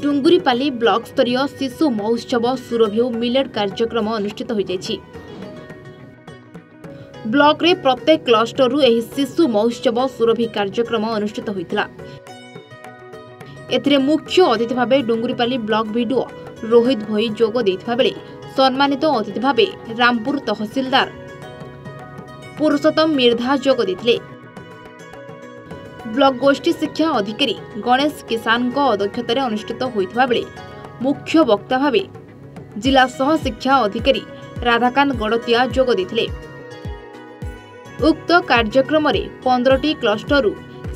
ডুঙ্গুরিপালি block স্তরীয় শিশু মহোৎসব সুরভিউ মিলেড কার্যক্রম অনুষ্ঠিত হয়েছে ব্লকরে প্রত্যেক ক্লষ্টরু এই শিশু মহোৎসব সুরভি কার্যক্রম অনুষ্ঠিত হয়েছিল এতে মুখ্য অতিথি ভাবে ডুঙ্গুরিপালি ব্লক ভিডিও রোহিত ভই যোগ দিয়ে বেড়ে সম্মানিত অতিথি ভাবে রামপুর তহসিলদার পুরুষোত্তম মির্ধা যোগ দিয়ে ବ୍ଲକ ଗୋଷ୍ଠୀ ଶିକ୍ଷା ଅଧିକାରୀ ଗଣେଶ କିଷାନଙ୍କ ଅଧ୍ୟକ୍ଷତାରେ ଅନୁଷ୍ଠିତ ହୋଇଥିବା ବେଳେ ମୁଖ୍ୟ ବକ୍ତା ଭାବେ ଜିଲ୍ଲା ସହ ଶିକ୍ଷା ଅଧିକାରୀ ରାଧାକାନ୍ତ ଗଡ଼ତିଆ ଯୋଗ ଦେଇଥିଲେ ଉକ୍ତ କାର୍ଯ୍ୟକ୍ରମରେ ପନ୍ଦରଟି କ୍ଲଷ୍ଟରରୁ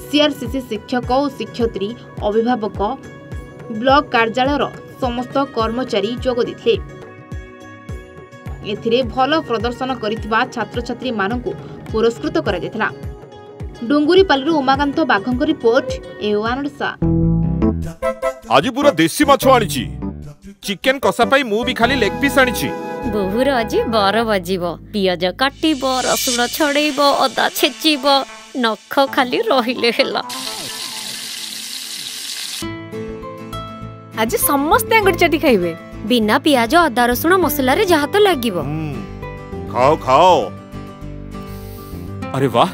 ସିଆର୍ସିସି ଶିକ୍ଷକ ଓ ଶିକ୍ଷୟିତ୍ରୀ ଅଭିଭାବକ ବ୍ଲକ କାର୍ଯ୍ୟାଳୟର ସମସ୍ତ କର୍ମଚାରୀ ଯୋଗ ଦେଇଥିଲେ ଏଥିରେ ଭଲ ପ୍ରଦର୍ଶନ କରିଥିବା ଛାତ୍ରଛାତ୍ରୀମାନଙ୍କୁ ପୁରସ୍କୃତ କରାଯାଇଥିଲା ଡୁଙ୍ଗୁରିପାଲିରୁ ଉମାକାନ୍ତ ବାଘଙ୍କ ରିପୋର୍ଟ ଆଜି ପୁରା ଦେଶୀ ମାଛ ଆଣିଛି ଚିକେନ କଷା ପାଇଁ ମୁଁ ବି ଖାଲି ଲେଗ୍ ପିସ୍ ଆଣିଛି ବୋହୁର ଆଜି ବର ବାଜିବ ପିଆଜ କାଟିବ ରସୁଣ ଛଡେଇବ ଅଦା ଛେଚିବ ନଖ ଖାଲି ରହିଲେ ହେଲା ଆଜି ସମସ୍ତେ ଆଙ୍ଗୁଠି ଚାଟି ଖାଇବେ ବିନା ପିଆଜ ଅଦା ରସୁଣ ମସଲାରେ ଯାହା ତ ଲାଗିବ ଖାଓ ଖାଓ ଅରେ ବାହ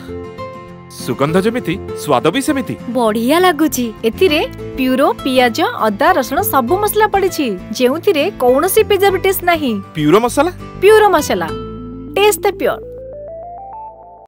ସୁଗନ୍ଧ ଯେମିତି ସ୍ୱାଦ ବି ସେମିତି ବଢିଆ ଲାଗୁଛି ଏଥିରେ ପ୍ୟୁରୋ ପିଆଜ ଅଦା ରସୁଣ ସବୁ ମସଲା ପଡିଛି ଯେଉଁଥିରେ କୌଣସି ପ୍ରିଜର୍ଭେଟିଭ୍ସ ନାହିଁ ପ୍ୟୁରୋ ମସଲା ପ୍ୟୁରୋ ମସଲା ଟେଷ୍ଟ ଦ ପ୍ୟୁର